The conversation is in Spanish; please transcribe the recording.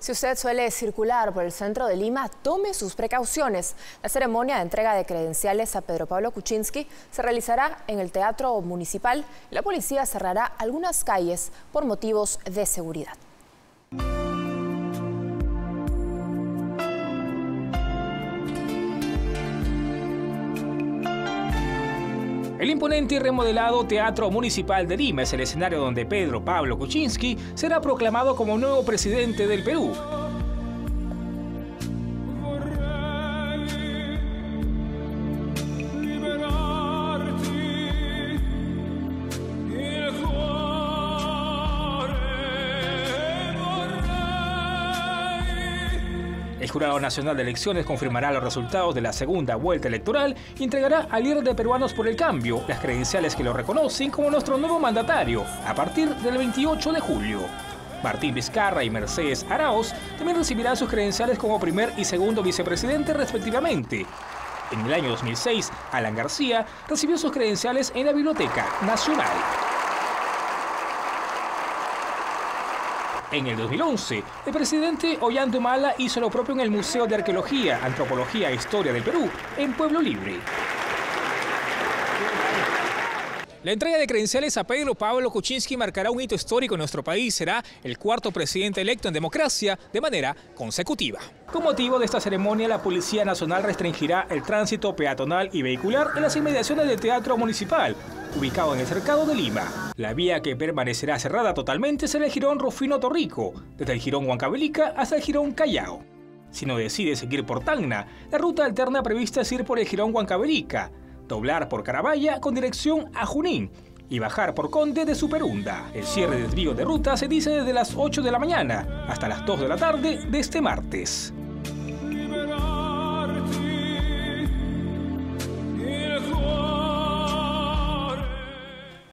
Si usted suele circular por el centro de Lima, tome sus precauciones. La ceremonia de entrega de credenciales a Pedro Pablo Kuczynski se realizará en el Teatro Municipal. La policía cerrará algunas calles por motivos de seguridad. El imponente y remodelado Teatro Municipal de Lima es el escenario donde Pedro Pablo Kuczynski será proclamado como nuevo presidente del Perú. El Jurado Nacional de Elecciones confirmará los resultados de la segunda vuelta electoral y entregará al líder de Peruanos por el Cambio las credenciales que lo reconocen como nuestro nuevo mandatario a partir del 28 de julio. Martín Vizcarra y Mercedes Arauz también recibirán sus credenciales como primer y segundo vicepresidente respectivamente. En el año 2006, Alan García recibió sus credenciales en la Biblioteca Nacional. En el 2011, el presidente Ollanta Humala hizo lo propio en el Museo de Arqueología, Antropología e Historia del Perú, en Pueblo Libre. La entrega de credenciales a Pedro Pablo Kuczynski marcará un hito histórico en nuestro país. Será el cuarto presidente electo en democracia de manera consecutiva. Con motivo de esta ceremonia, la Policía Nacional restringirá el tránsito peatonal y vehicular en las inmediaciones del Teatro Municipal, ubicado en el cercado de Lima. La vía que permanecerá cerrada totalmente será el Girón Rufino Torrico, desde el Girón Huancavelica hasta el Girón Callao. Si no decide seguir por Tacna, la ruta alterna prevista es ir por el Girón Huancavelica, doblar por Carabaya con dirección a Junín y bajar por Conde de Superunda. El cierre del trío de ruta se dice desde las 8 de la mañana hasta las 2 de la tarde de este martes.